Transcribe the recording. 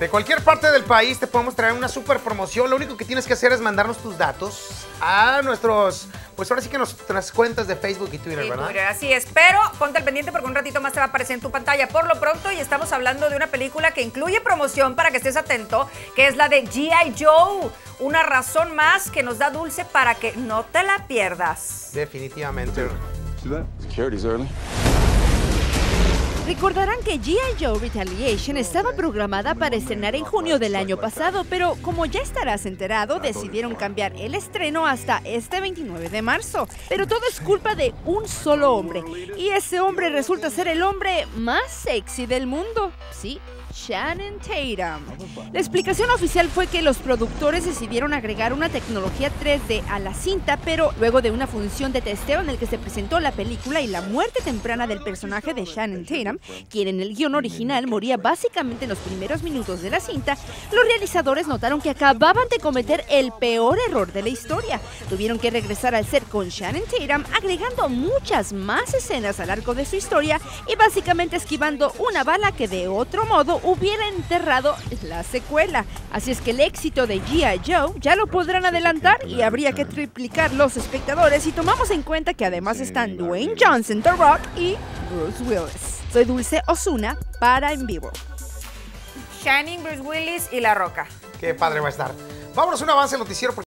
De cualquier parte del país te podemos traer una super promoción. Lo único que tienes que hacer es mandarnos tus datos a nuestros, pues ahora sí que nuestras cuentas de Facebook y Twitter, ¿verdad? Twitter, así es. Pero ponte al pendiente porque un ratito más te va a aparecer en tu pantalla. Por lo pronto, y estamos hablando de una película que incluye promoción para que estés atento, que es la de G.I. Joe. Una razón más que nos da Dulce para que no te la pierdas. Definitivamente. Recordarán que G.I. Joe Retaliation estaba programada para estrenar en junio del año pasado, pero como ya estarás enterado, decidieron cambiar el estreno hasta este 29 de marzo. Pero todo es culpa de un solo hombre, y ese hombre resulta ser el hombre más sexy del mundo. Sí. Shannon Tatum. La explicación oficial fue que los productores decidieron agregar una tecnología 3D a la cinta, pero luego de una función de testeo en el que se presentó la película y la muerte temprana del personaje de Shannon Tatum, quien en el guion original moría básicamente en los primeros minutos de la cinta, los realizadores notaron que acababan de cometer el peor error de la historia. Tuvieron que regresar al set con Shannon Tatum, agregando muchas más escenas al arco de su historia y básicamente esquivando una bala que de otro modo hubiera enterrado la secuela. Así es que el éxito de G.I. Joe ya lo podrán adelantar y habría que triplicar los espectadores si tomamos en cuenta que además están Dwayne Johnson, The Rock y Bruce Willis. Soy Dulce Osuna para En Vivo. Shining, Bruce Willis y La Roca. Qué padre va a estar. Vámonos a un avance noticiero. porque